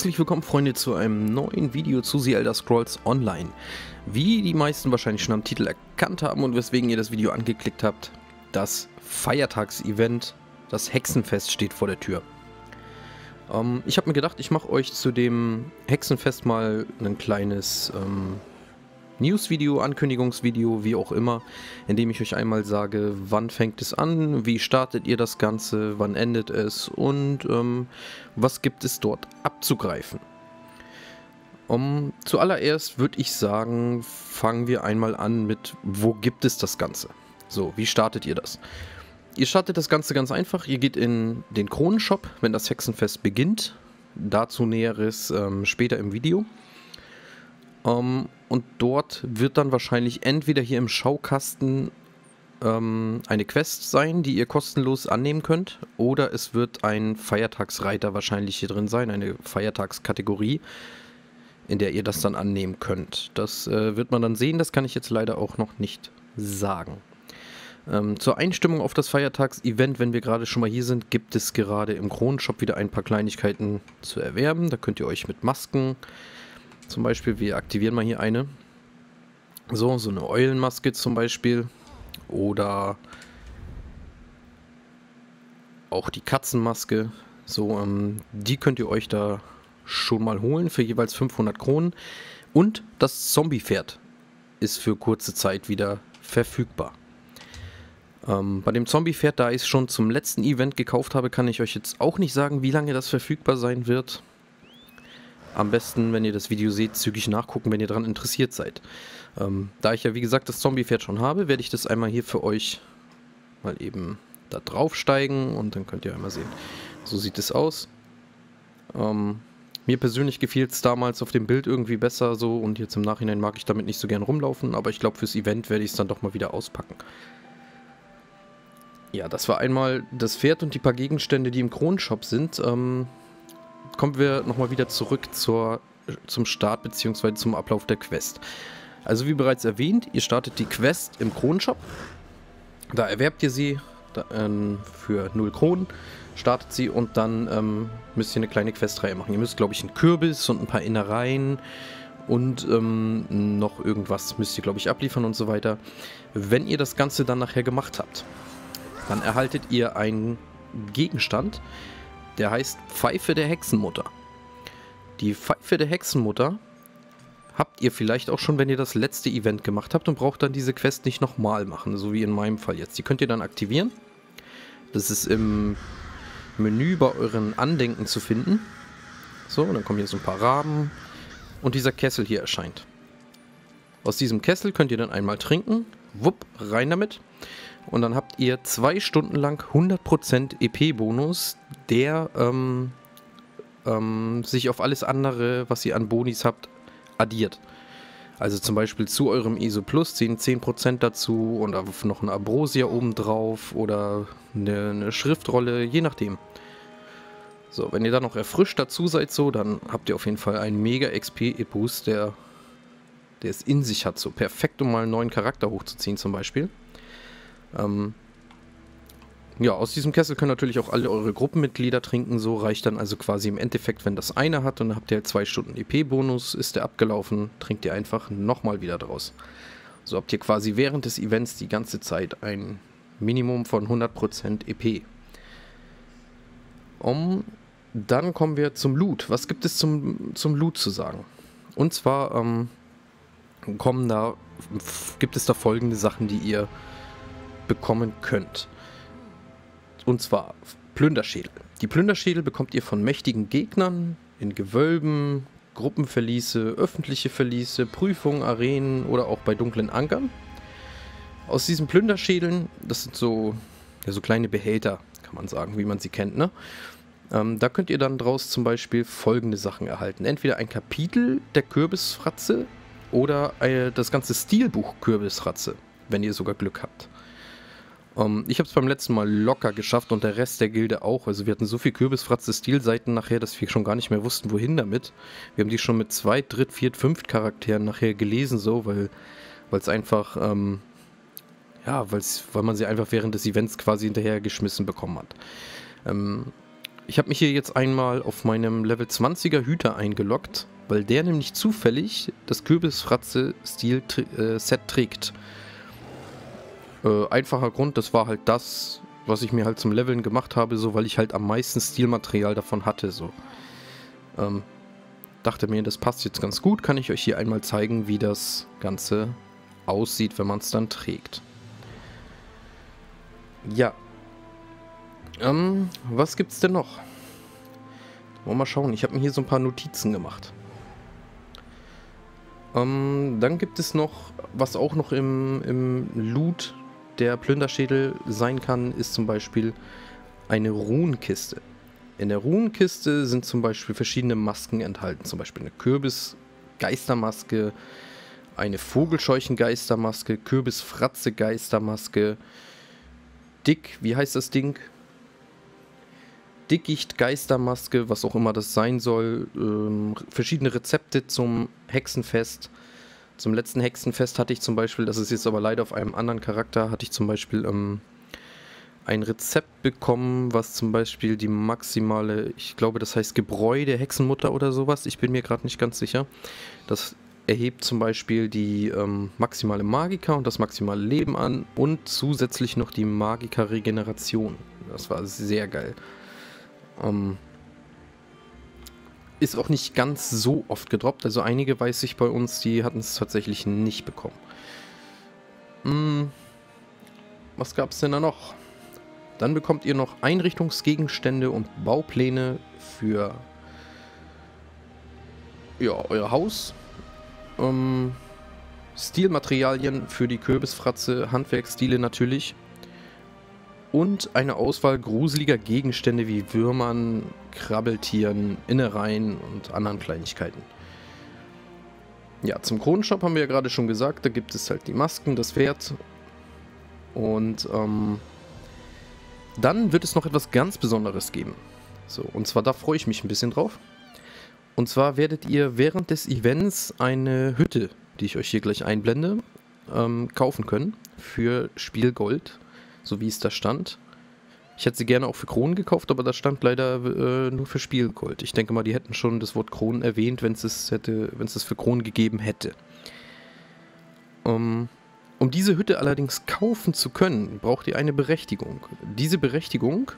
Herzlich willkommen Freunde zu einem neuen Video zu The Elder Scrolls Online. Wie die meisten wahrscheinlich schon am Titel erkannt haben und weswegen ihr das Video angeklickt habt, das Feiertagsevent, das Hexenfest steht vor der Tür. Ähm, ich habe mir gedacht, ich mache euch zu dem Hexenfest mal ein kleines ähm, News-Video, Ankündigungsvideo, wie auch immer, in dem ich euch einmal sage, wann fängt es an, wie startet ihr das Ganze, wann endet es und ähm, was gibt es dort abzugreifen. Um, zuallererst würde ich sagen, fangen wir einmal an mit, wo gibt es das Ganze? So, wie startet ihr das? Ihr startet das Ganze ganz einfach. Ihr geht in den Kronenshop, wenn das Hexenfest beginnt. Dazu Näheres ähm, später im Video. Ähm, und dort wird dann wahrscheinlich entweder hier im Schaukasten ähm, eine Quest sein, die ihr kostenlos annehmen könnt, oder es wird ein Feiertagsreiter wahrscheinlich hier drin sein, eine Feiertagskategorie, in der ihr das dann annehmen könnt. Das äh, wird man dann sehen, das kann ich jetzt leider auch noch nicht sagen. Ähm, zur Einstimmung auf das Feiertagsevent, wenn wir gerade schon mal hier sind, gibt es gerade im Kronenshop wieder ein paar Kleinigkeiten zu erwerben. Da könnt ihr euch mit Masken zum Beispiel, wir aktivieren mal hier eine. So, so eine Eulenmaske zum Beispiel. Oder auch die Katzenmaske. So, ähm, die könnt ihr euch da schon mal holen für jeweils 500 Kronen. Und das Zombie-Pferd ist für kurze Zeit wieder verfügbar. Ähm, bei dem Zombie-Pferd, da ich es schon zum letzten Event gekauft habe, kann ich euch jetzt auch nicht sagen, wie lange das verfügbar sein wird. Am besten, wenn ihr das Video seht, zügig nachgucken, wenn ihr daran interessiert seid. Ähm, da ich ja, wie gesagt, das Zombie-Pferd schon habe, werde ich das einmal hier für euch mal eben da draufsteigen und dann könnt ihr einmal sehen. So sieht es aus. Ähm, mir persönlich gefiel es damals auf dem Bild irgendwie besser so und jetzt im Nachhinein mag ich damit nicht so gern rumlaufen, aber ich glaube fürs Event werde ich es dann doch mal wieder auspacken. Ja, das war einmal das Pferd und die paar Gegenstände, die im Kronenshop sind. Ähm, kommen wir nochmal wieder zurück zur, zum Start bzw. zum Ablauf der Quest. Also wie bereits erwähnt, ihr startet die Quest im Kronenshop. Da erwerbt ihr sie da, ähm, für 0 Kronen, startet sie und dann ähm, müsst ihr eine kleine Questreihe machen. Ihr müsst, glaube ich, einen Kürbis und ein paar Innereien und ähm, noch irgendwas müsst ihr, glaube ich, abliefern und so weiter. Wenn ihr das Ganze dann nachher gemacht habt, dann erhaltet ihr einen Gegenstand, der heißt Pfeife der Hexenmutter. Die Pfeife der Hexenmutter habt ihr vielleicht auch schon, wenn ihr das letzte Event gemacht habt und braucht dann diese Quest nicht nochmal machen, so wie in meinem Fall jetzt. Die könnt ihr dann aktivieren. Das ist im Menü bei euren Andenken zu finden. So, und dann kommen hier so ein paar Raben und dieser Kessel hier erscheint. Aus diesem Kessel könnt ihr dann einmal trinken, wupp, rein damit. Und dann habt ihr zwei Stunden lang 100% EP-Bonus, der ähm, ähm, sich auf alles andere, was ihr an Bonis habt, addiert. Also zum Beispiel zu eurem ESO Plus ziehen 10% dazu und noch ein Abrosia obendrauf oder eine, eine Schriftrolle, je nachdem. So, wenn ihr dann noch erfrischt dazu seid, so, dann habt ihr auf jeden Fall einen mega XP-Boost, der, der es in sich hat. So perfekt, um mal einen neuen Charakter hochzuziehen zum Beispiel. Ähm, ja, aus diesem Kessel können natürlich auch alle eure Gruppenmitglieder trinken. So reicht dann also quasi im Endeffekt, wenn das eine hat und dann habt ihr halt zwei Stunden EP-Bonus, ist der abgelaufen, trinkt ihr einfach nochmal wieder draus. So habt ihr quasi während des Events die ganze Zeit ein Minimum von 100% EP. Um, dann kommen wir zum Loot. Was gibt es zum, zum Loot zu sagen? Und zwar ähm, kommen da, gibt es da folgende Sachen, die ihr bekommen könnt. Und zwar Plünderschädel. Die Plünderschädel bekommt ihr von mächtigen Gegnern in Gewölben, Gruppenverliese, öffentliche Verliese, Prüfungen, Arenen oder auch bei dunklen Ankern. Aus diesen Plünderschädeln, das sind so, ja, so kleine Behälter, kann man sagen, wie man sie kennt, ne? Ähm, da könnt ihr dann draus zum Beispiel folgende Sachen erhalten. Entweder ein Kapitel der Kürbisfratze oder äh, das ganze Stilbuch Kürbisfratze, wenn ihr sogar Glück habt. Um, ähm, ich habe es beim letzten Mal locker geschafft und der Rest der Gilde auch. Also wir hatten so viel Kürbisfratze-Stilseiten nachher, dass wir schon gar nicht mehr wussten, wohin damit. Wir haben die schon mit zwei, dritt, viert, fünft Charakteren nachher gelesen, so, weil es einfach, ähm, ja, weil's, weil man sie einfach während des Events quasi hinterher geschmissen bekommen hat. Ähm, ich habe mich hier jetzt einmal auf meinem Level 20er Hüter eingeloggt, weil der nämlich zufällig das Kürbisfratze-Stil-Set äh, trägt. Äh, einfacher Grund, das war halt das, was ich mir halt zum Leveln gemacht habe, so weil ich halt am meisten Stilmaterial davon hatte, so. Ähm, dachte mir, das passt jetzt ganz gut, kann ich euch hier einmal zeigen, wie das Ganze aussieht, wenn man es dann trägt. Ja. Ähm, was gibt's denn noch? Wollen wir mal schauen, ich habe mir hier so ein paar Notizen gemacht. Ähm, dann gibt es noch, was auch noch im, im Loot der Plünderschädel sein kann, ist zum Beispiel eine Ruhenkiste. In der Ruhenkiste sind zum Beispiel verschiedene Masken enthalten, zum Beispiel eine Kürbis-Geistermaske, eine Vogelscheuchen-Geistermaske, Kürbis-Fratze-Geistermaske, Dick, wie heißt das Ding? Dickicht-Geistermaske, was auch immer das sein soll, ähm, verschiedene Rezepte zum Hexenfest, zum letzten Hexenfest hatte ich zum Beispiel, das ist jetzt aber leider auf einem anderen Charakter, hatte ich zum Beispiel ähm, ein Rezept bekommen, was zum Beispiel die maximale, ich glaube, das heißt Gebräu der Hexenmutter oder sowas. Ich bin mir gerade nicht ganz sicher. Das erhebt zum Beispiel die ähm, maximale Magika und das maximale Leben an und zusätzlich noch die Magika-Regeneration. Das war sehr geil. Ähm, ist auch nicht ganz so oft gedroppt. Also einige weiß ich bei uns, die hatten es tatsächlich nicht bekommen. Hm, was gab es denn da noch? Dann bekommt ihr noch Einrichtungsgegenstände und Baupläne für ja, euer Haus. Ähm, Stilmaterialien für die Kürbisfratze, Handwerksstile natürlich und eine Auswahl gruseliger Gegenstände wie Würmern, Krabbeltieren, Innereien und anderen Kleinigkeiten. Ja, zum Kronenshop haben wir ja gerade schon gesagt, da gibt es halt die Masken, das Pferd und ähm, dann wird es noch etwas ganz Besonderes geben. So, und zwar da freue ich mich ein bisschen drauf. Und zwar werdet ihr während des Events eine Hütte, die ich euch hier gleich einblende, ähm, kaufen können für Spielgold so wie es da stand. Ich hätte sie gerne auch für Kronen gekauft, aber das stand leider äh, nur für Spielgold. Ich denke mal, die hätten schon das Wort Kronen erwähnt, wenn es es hätte, wenn es für Kronen gegeben hätte. Um, um diese Hütte allerdings kaufen zu können, braucht ihr eine Berechtigung. Diese Berechtigung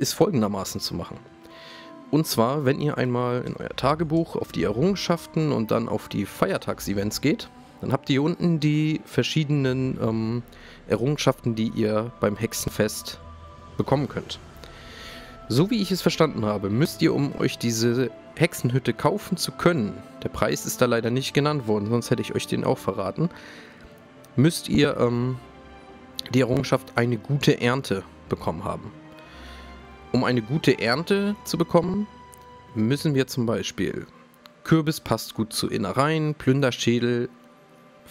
ist folgendermaßen zu machen. Und zwar, wenn ihr einmal in euer Tagebuch auf die Errungenschaften und dann auf die Feiertagsevents geht, dann habt ihr hier unten die verschiedenen ähm, Errungenschaften, die ihr beim Hexenfest bekommen könnt. So wie ich es verstanden habe, müsst ihr, um euch diese Hexenhütte kaufen zu können, der Preis ist da leider nicht genannt worden, sonst hätte ich euch den auch verraten, müsst ihr ähm, die Errungenschaft eine gute Ernte bekommen haben. Um eine gute Ernte zu bekommen, müssen wir zum Beispiel Kürbis passt gut zu Innereien, Plünderschädel,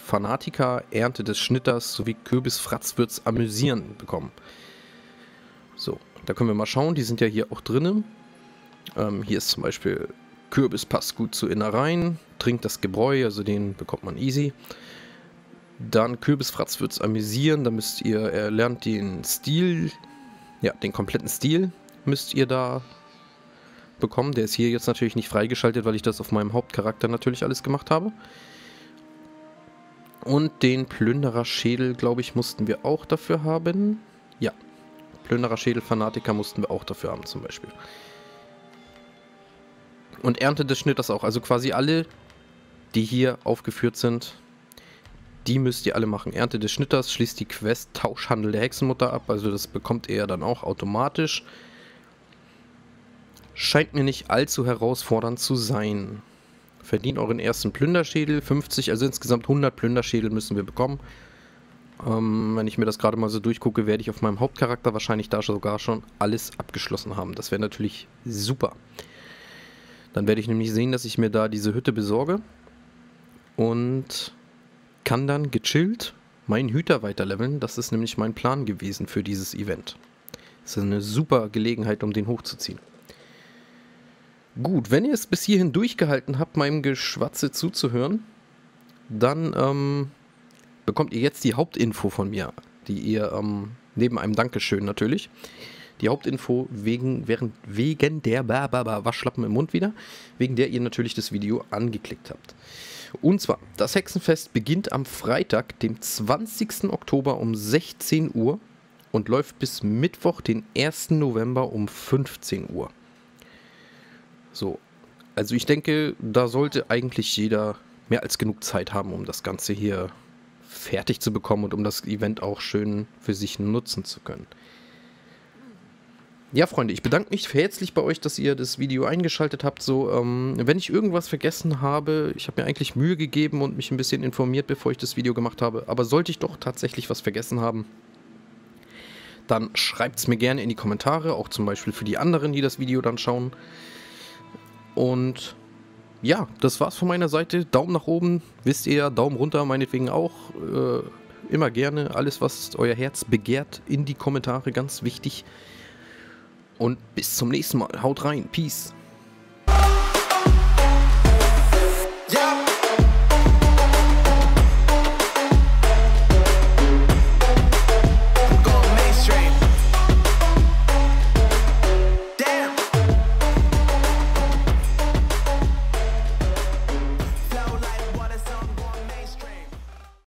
Fanatiker, Ernte des Schnitters sowie Kürbisfratz wird's amüsieren bekommen. So, da können wir mal schauen. Die sind ja hier auch drinnen. Ähm, hier ist zum Beispiel Kürbis passt gut zu Innereien. Trinkt das Gebräu, also den bekommt man easy. Dann Kürbisfratz wird's amüsieren. Da müsst ihr, er lernt den Stil, ja, den kompletten Stil müsst ihr da bekommen. Der ist hier jetzt natürlich nicht freigeschaltet, weil ich das auf meinem Hauptcharakter natürlich alles gemacht habe. Und den Plündererschädel, glaube ich, mussten wir auch dafür haben. Ja. Plündererschädel, Fanatiker mussten wir auch dafür haben, zum Beispiel. Und Ernte des Schnitters auch. Also quasi alle, die hier aufgeführt sind, die müsst ihr alle machen. Ernte des Schnitters schließt die Quest Tauschhandel der Hexenmutter ab. Also das bekommt ihr dann auch automatisch. Scheint mir nicht allzu herausfordernd zu sein. Verdient euren ersten Plünderschädel. 50, also insgesamt 100 Plünderschädel müssen wir bekommen. Ähm, wenn ich mir das gerade mal so durchgucke, werde ich auf meinem Hauptcharakter wahrscheinlich da sogar schon alles abgeschlossen haben. Das wäre natürlich super. Dann werde ich nämlich sehen, dass ich mir da diese Hütte besorge. Und kann dann gechillt meinen Hüter weiterleveln. Das ist nämlich mein Plan gewesen für dieses Event. Das ist eine super Gelegenheit, um den hochzuziehen. Gut, wenn ihr es bis hierhin durchgehalten habt, meinem Geschwatze zuzuhören, dann ähm, bekommt ihr jetzt die Hauptinfo von mir, die ihr ähm, neben einem Dankeschön natürlich, die Hauptinfo wegen, während, wegen der ba, ba, ba, Waschlappen im Mund wieder, wegen der ihr natürlich das Video angeklickt habt. Und zwar, das Hexenfest beginnt am Freitag, dem 20. Oktober um 16 Uhr und läuft bis Mittwoch, den 1. November um 15 Uhr. So, also ich denke, da sollte eigentlich jeder mehr als genug Zeit haben, um das Ganze hier fertig zu bekommen und um das Event auch schön für sich nutzen zu können. Ja, Freunde, ich bedanke mich herzlich bei euch, dass ihr das Video eingeschaltet habt. So, ähm, wenn ich irgendwas vergessen habe, ich habe mir eigentlich Mühe gegeben und mich ein bisschen informiert, bevor ich das Video gemacht habe. Aber sollte ich doch tatsächlich was vergessen haben, dann schreibt es mir gerne in die Kommentare, auch zum Beispiel für die anderen, die das Video dann schauen. Und ja, das war's von meiner Seite. Daumen nach oben, wisst ihr Daumen runter, meinetwegen auch. Äh, immer gerne alles, was euer Herz begehrt, in die Kommentare, ganz wichtig. Und bis zum nächsten Mal. Haut rein. Peace.